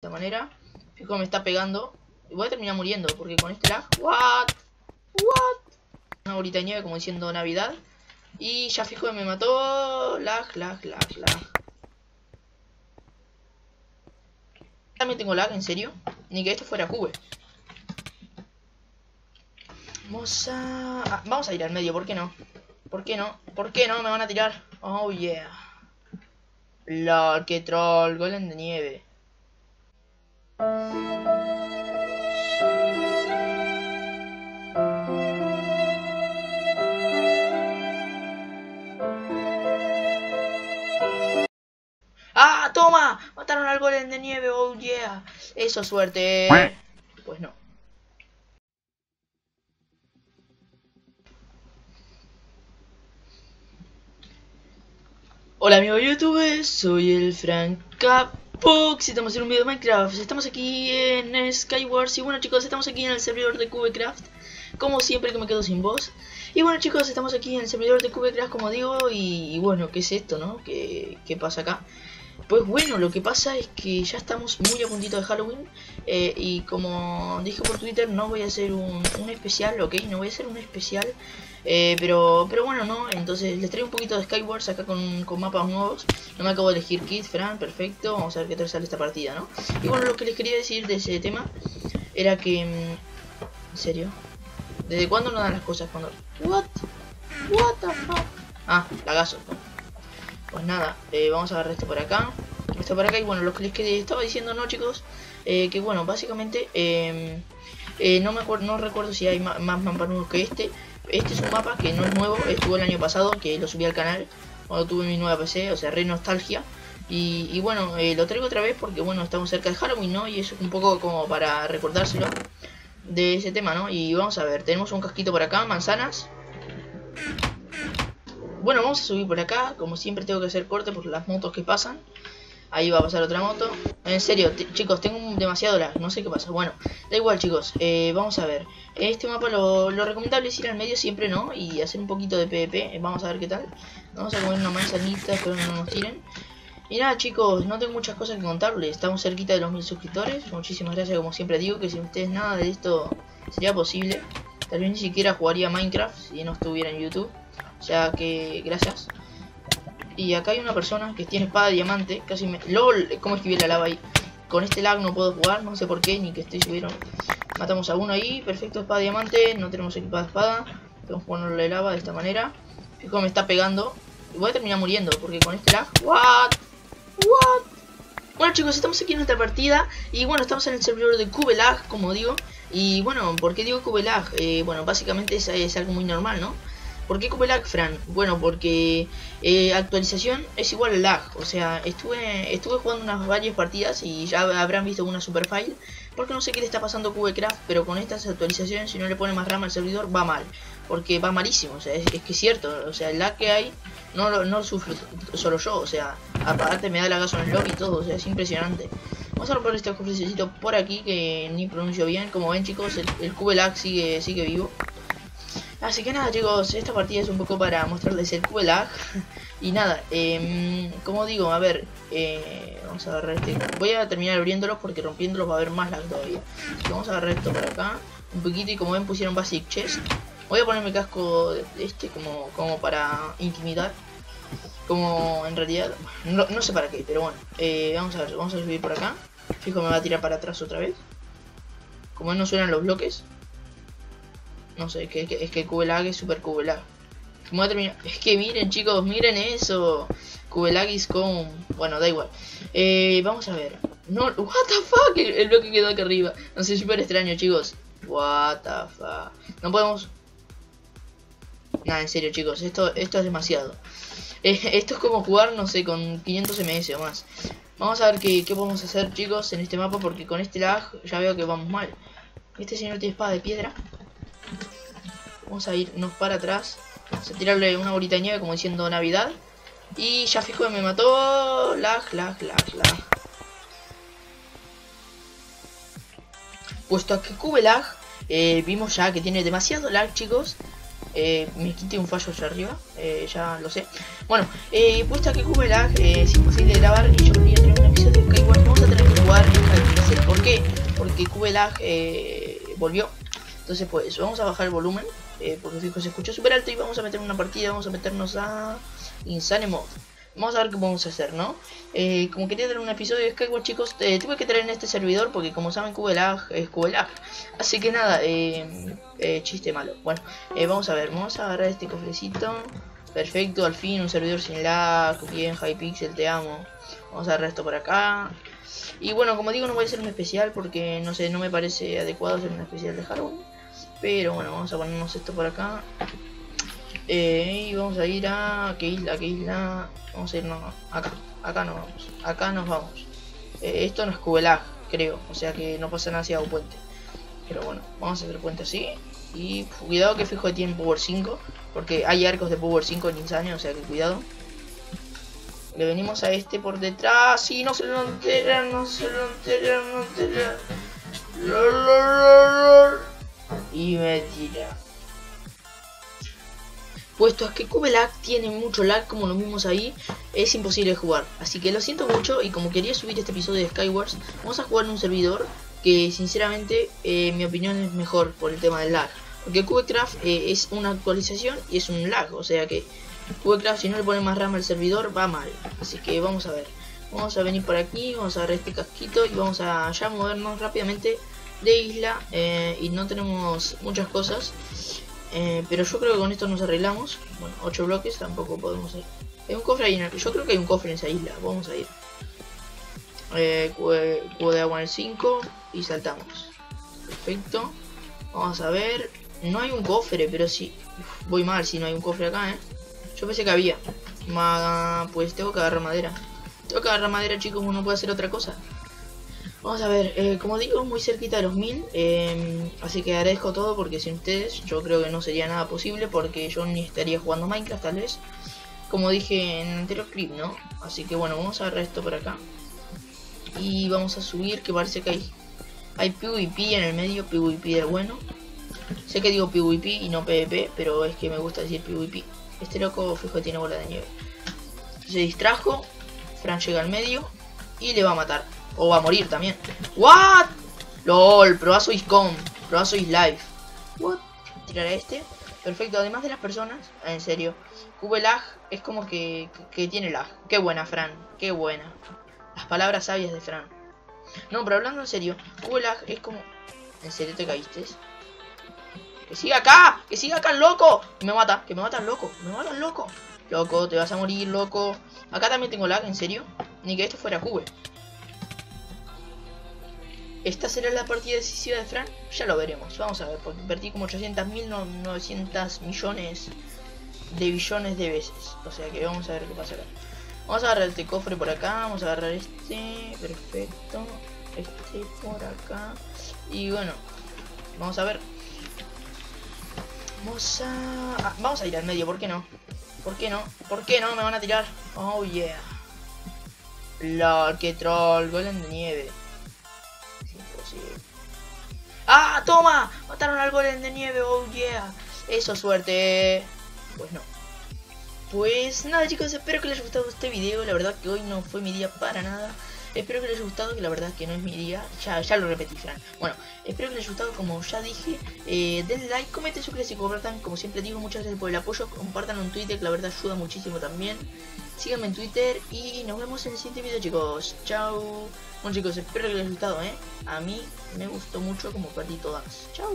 De esta manera. Fijo, me está pegando. Y voy a terminar muriendo, porque con este lag... ¿What? ¿What? Una bolita de nieve como diciendo Navidad. Y ya fijo que me mató. Lag, lag, lag, lag. También tengo lag, en serio. Ni que esto fuera cube. Vamos a... ah, vamos a ir al medio, ¿por qué no? ¿Por qué no? ¿Por qué no? Me van a tirar. Oh yeah. LOL, qué troll. Golem de nieve. Mataron al golem de nieve, oh yeah. Eso, suerte. Pues no. Hola amigos YouTube, soy el Frank Capox y estamos en un video de Minecraft. Estamos aquí en Skywars y bueno chicos, estamos aquí en el servidor de Cubecraft. Como siempre que me quedo sin voz. Y bueno chicos, estamos aquí en el servidor de Cubecraft como digo y, y bueno, ¿qué es esto no? ¿Qué, ¿Qué pasa acá? Pues bueno, lo que pasa es que ya estamos muy a puntito de Halloween eh, y como dije por Twitter no voy a hacer un, un especial, ok, no voy a hacer un especial, eh, pero pero bueno, no, entonces les traigo un poquito de Skywars acá con, con mapas nuevos, no me acabo de elegir Kit, Fran, perfecto, vamos a ver qué tal sale esta partida, ¿no? Y bueno, lo que les quería decir de ese tema era que... mm, ¿En serio? ¿Desde cuándo no dan las cosas cuando... What? What the fuck? Ah, lagazo. Pues nada, eh, vamos a agarrar esto por acá. Esto por acá y bueno, lo que les estaba diciendo, no chicos, eh, que bueno, básicamente eh, eh, no me acuerdo, no recuerdo si hay más nuevos que este. Este es un mapa que no es nuevo, estuvo el año pasado, que lo subí al canal cuando tuve mi nueva PC, o sea, re nostalgia. Y, bueno, lo traigo otra vez porque bueno, estamos cerca de Halloween, ¿no? Y es un poco como para recordárselo de ese tema, ¿no? Y vamos a ver, tenemos un casquito por acá, manzanas. Bueno, vamos a subir por acá. Como siempre tengo que hacer corte por las motos que pasan. Ahí va a pasar otra moto. En serio, chicos, tengo demasiado lag. No sé qué pasa. Bueno, da igual, chicos. Eh, vamos a ver. Este mapa lo, lo recomendable es ir al medio siempre, ¿no? Y hacer un poquito de PvP. Eh, Vamos a ver qué tal. Vamos a comer una manzanita, espero que no nos tiren. Y nada, chicos, no tengo muchas cosas que contarles. Estamos cerquita de los mil suscriptores. Muchísimas gracias, como siempre digo, que sin ustedes nada de esto sería posible. Tal vez ni siquiera jugaría Minecraft si no estuviera en YouTube. Sea que gracias. Y acá hay una persona que tiene espada de diamante. Casi me. LOL, ¿cómo esquivé la lava ahí? Con este lag no puedo jugar, no sé por qué, ni que estoy subieron. Matamos a uno ahí, perfecto, espada de diamante. No tenemos equipada espada. Tenemos que ponerle la lava de esta manera. Fijo, me está pegando. Y voy a terminar muriendo porque con este lag. ¿What? ¿What? Bueno chicos, estamos aquí en nuestra partida y bueno, estamos en el servidor de Cubelag, como digo. Y bueno, ¿por qué digo Cubelag? Eh, bueno, básicamente es, algo muy normal, ¿no? ¿Por qué Cubelag, Fran? Bueno, porque eh, actualización es igual a lag. O sea, estuve estuve jugando unas varias partidas y ya habrán visto una super file. Porque no sé qué le está pasando a Cubecraft, pero con estas actualizaciones, si no le pone más RAM al servidor, va mal. Porque va malísimo, o sea, es, que es cierto. O sea, el lag que hay no lo, no sufro solo yo. O sea, aparte me da lagazo en el y todo, o sea, es impresionante. Vamos a romper este cofrecito por aquí que ni pronuncio bien. Como ven chicos, el, el Cubelag sigue, sigue vivo. Así que nada chicos, esta partida es un poco para mostrarles el QLAG Y nada, eh, como digo, a ver, eh, vamos a agarrar este. Voy a terminar abriéndolos porque rompiéndolos va a haber más lag todavía. Así que vamos a agarrar esto por acá. Un poquito y como ven pusieron basic chest. Voy a ponerme casco este como, como para intimidar Como en realidad, no, no sé para qué, pero bueno eh, Vamos a ver, vamos a subir por acá Fijo me va a tirar para atrás otra vez Como no suenan los bloques no sé, que, que- es que Cubelag es super terminar- Es que miren chicos, miren eso. Cubelag is con... Bueno, da igual. Eh, vamos a ver. No, what the fuck, el, bloque quedó aquí arriba. No sé, súper extraño chicos. What the fuck. No podemos... Nada, en serio chicos, esto, esto es demasiado. Eh, esto es como jugar, no sé, con 500 ms o más. Vamos a ver qué, qué podemos hacer chicos en este mapa porque con este lag ya veo que vamos mal. Este señor tiene espada de piedra. Vamos a irnos para atrás. Vamos a tirarle una bolita de nieve como diciendo Navidad. Y ya fijo que me mató. Lag, lag, lag, lag. Puesto a que cube lag, eh, vimos ya que tiene demasiado lag, chicos. Eh, me quité un fallo allá arriba, eh, ya lo sé. Bueno, eh, puesto a que lag, eh, es imposible grabar y yo quería tener un episodio de Skyward. Vamos a tener que jugar en calidad porque QBLAG eh, volvió. Entonces pues vamos a bajar el volumen, porque fijo se escuchó súper alto y vamos a meter una partida, vamos a meternos a Insane Mod. Vamos a ver qué podemos hacer, ¿no? Eh, como quería tener un episodio de Skyward, chicos, eh, tuve que traer en este servidor porque como saben QBLAG es QBLAG. Así que nada, eh, eh, chiste malo. Bueno, vamos a ver, vamos a agarrar este cofrecito. Perfecto, al fin un servidor sin lag, bien, Hypixel, te amo. Vamos a agarrar esto por acá. Y bueno, como digo, no voy a hacer un especial porque no sé, no me parece adecuado hacer un especial de Halloween. Pero bueno, vamos a ponernos esto por acá. Eh, y vamos a ir a... ¿Qué isla? ¿Qué isla? Vamos a irnos acá. Acá nos vamos. Acá nos vamos. Eh, esto no es Cubelag, creo. O sea que no pasa nada si hago puente. Pero bueno, vamos a hacer puente así. Y cuidado que fijo tiene Power 5. Porque hay arcos de Power 5 en Insane, o sea que cuidado. Le venimos a este por detrás. Y no se lo entera, no se lo entera, no entera. Y me tira. Puesto a que Cubelag tiene mucho lag como lo vimos ahí, es imposible jugar. Así que lo siento mucho y como quería subir este episodio de Skywars, vamos a jugar en un servidor que sinceramente eh, mi opinión es mejor por el tema del lag. Porque Cubecraft eh, es una actualización y es un lag, o sea que Cubecraft si no le pone más RAM al servidor va mal. Así que vamos a ver. Vamos a venir por aquí, vamos a ver este casquito y vamos a ya movernos rápidamente de isla eh, y no tenemos muchas cosas. Eh, pero yo creo que con esto nos arreglamos. Bueno, 8 bloques tampoco podemos ir. Hay un cofre ahí en el... Yo creo que hay un cofre en esa isla. Vamos a ir. Eh, cubo de agua en el 5 y saltamos. Perfecto. Vamos a ver. No hay un cofre, pero sí. Voy mal si no hay un cofre acá, ¿eh? Yo pensé que había. Ma... Pues tengo que agarrar madera. Tengo que agarrar madera, chicos. Uno puede hacer otra cosa. Vamos a ver, eh, como digo, muy cerquita de los 1000, eh, así que agradezco todo porque sin ustedes yo creo que no sería nada posible porque yo ni estaría jugando Minecraft tal vez, como dije en el anterior clip, ¿no? Así que bueno, vamos a agarrar esto por acá y vamos a subir que parece que hay, hay PvP en el medio, PvP del bueno. Sé que digo PvP y no PvP, pero es que me gusta decir PvP. Este loco fijo tiene bola de nieve. Se distrajo, Fran llega al medio y le va a matar. O va a morir también. ¿What? LOL, probazo is com. Probazo is live. What? Tirar a este. Perfecto, además de las personas, en serio, QBLAG es como que, que, tiene lag. Qué buena, Fran, qué buena. Las palabras sabias de Fran. No, pero hablando en serio, QBLAG es como... ¿En serio te caíste? ¡Que siga acá! ¡Que siga acá, loco! Me mata, que me matan, loco, me matan, loco. Loco, te vas a morir, loco. Acá también tengo lag, en serio. Ni que esto fuera Cube. ¿Esta será la partida decisiva de Fran? Ya lo veremos, vamos a ver, porque invertí como 800 mil, 900 millones de billones de veces. O sea que vamos a ver qué pasa acá. Vamos a agarrar este cofre por acá, vamos a agarrar este, perfecto, este por acá. Y bueno, vamos a ver. Vamos a... Ah, vamos a ir al medio, ¿por qué no? ¿Por qué no? ¿Por qué no? Me van a tirar. Oh yeah. LOL, qué troll, golem de nieve. ¡Ah, toma! Mataron al golem de nieve, oh yeah. Eso, suerte. Pues no. Pues nada chicos, espero que les haya gustado este video. La verdad que hoy no fue mi día para nada. Espero que les haya gustado, que la verdad que no es mi día. Ya, lo repetí, Fran. Bueno, espero que les haya gustado, como ya dije. Eh, den like, comenten, suscríbanse y compartan. Como siempre digo, muchas gracias por el apoyo. Compartan en Twitter, que la verdad ayuda muchísimo también. Síganme en Twitter y nos vemos en el siguiente video, chicos. Chao. Bueno, chicos, espero que les haya gustado, ¿eh? A mí me gustó mucho como perdí todas. Chao.